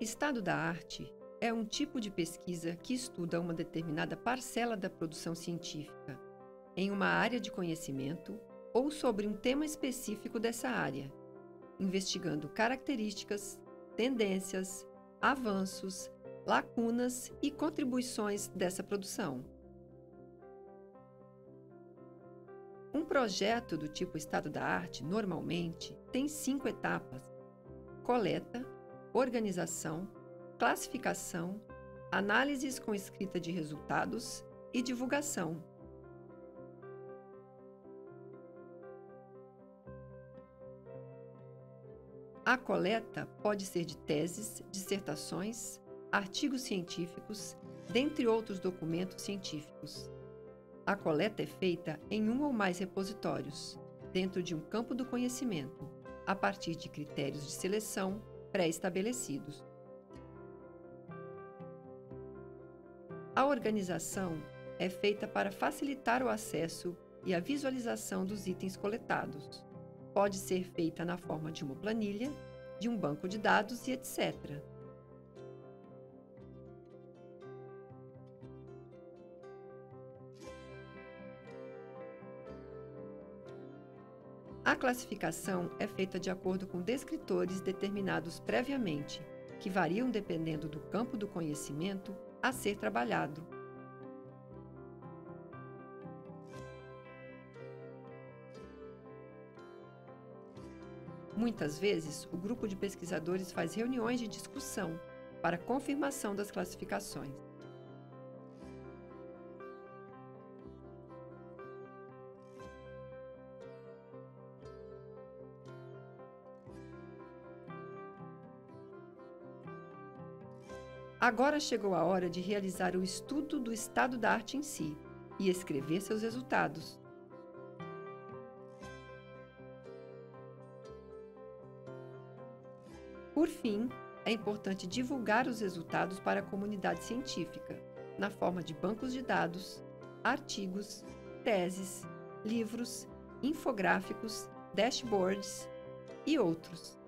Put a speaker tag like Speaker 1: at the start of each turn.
Speaker 1: Estado da arte é um tipo de pesquisa que estuda uma determinada parcela da produção científica, em uma área de conhecimento ou sobre um tema específico dessa área, investigando características, tendências, avanços, lacunas e contribuições dessa produção. Um projeto do tipo estado da arte, normalmente, tem cinco etapas: coleta, organização, classificação, análises com escrita de resultados e divulgação. A coleta pode ser de teses, dissertações, artigos científicos, dentre outros documentos científicos. A coleta é feita em um ou mais repositórios, dentro de um campo do conhecimento, a partir de critérios de seleção pré-estabelecidos. A organização é feita para facilitar o acesso e a visualização dos itens coletados. Pode ser feita na forma de uma planilha, de um banco de dados e etc. A classificação é feita de acordo com descritores determinados previamente, que variam dependendo do campo do conhecimento a ser trabalhado. Muitas vezes, o grupo de pesquisadores faz reuniões de discussão para confirmação das classificações. Agora chegou a hora de realizar o estudo do estado da arte em si e escrever seus resultados. Por fim, é importante divulgar os resultados para a comunidade científica, na forma de bancos de dados, artigos, teses, livros, infográficos, dashboards e outros.